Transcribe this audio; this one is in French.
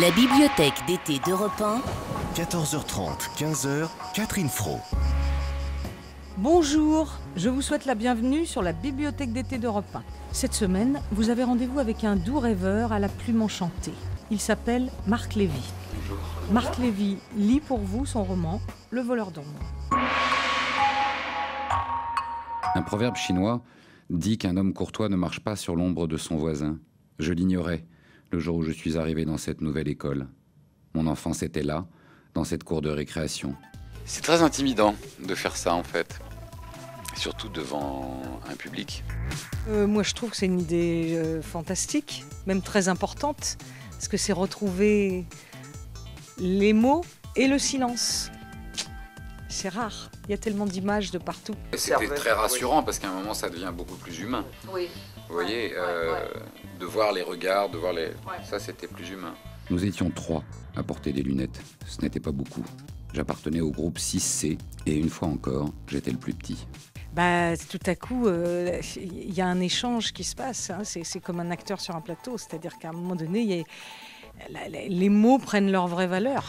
La bibliothèque d'été d'Europe 1, 14h30, 15h, Catherine Fro. Bonjour, je vous souhaite la bienvenue sur la bibliothèque d'été d'Europe 1. Cette semaine, vous avez rendez-vous avec un doux rêveur à la plume enchantée. Il s'appelle Marc Lévy. Marc Lévy lit pour vous son roman Le voleur d'ombre. Un proverbe chinois dit qu'un homme courtois ne marche pas sur l'ombre de son voisin. Je l'ignorais le jour où je suis arrivé dans cette nouvelle école. Mon enfance était là, dans cette cour de récréation. C'est très intimidant de faire ça en fait, surtout devant un public. Euh, moi, je trouve que c'est une idée euh, fantastique, même très importante, parce que c'est retrouver les mots et le silence. C'est rare. Il y a tellement d'images de partout. C'était très rassurant parce qu'à un moment ça devient beaucoup plus humain. Oui. Vous voyez, euh, de voir les regards, de voir les. Ça c'était plus humain. Nous étions trois à porter des lunettes. Ce n'était pas beaucoup. J'appartenais au groupe 6C et une fois encore, j'étais le plus petit. Bah, tout à coup, euh, il y a un échange qui se passe. hein. C'est c'est comme un acteur sur un plateau. C'est-à-dire qu'à un moment donné, il y a- la- la- les mots prennent leur vraie valeur.